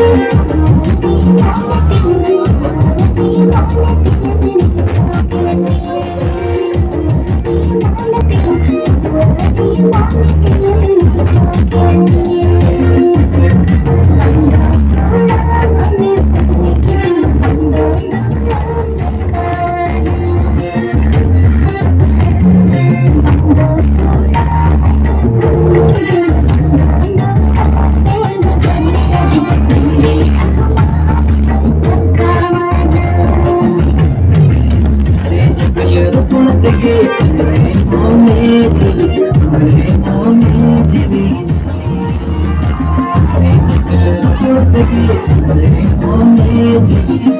Thank you. Thank you.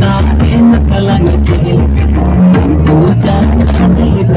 ನಾನೇನ ಕಲಂಗಿ ಪೂಜಾ ಕಾಣಿದ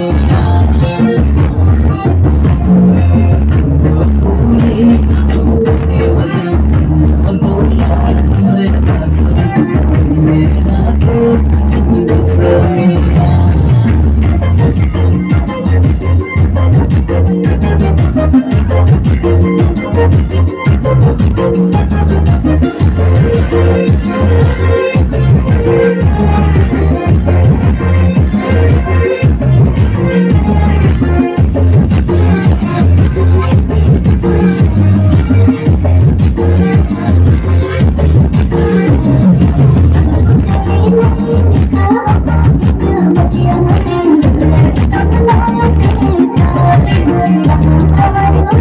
Thank you. I you.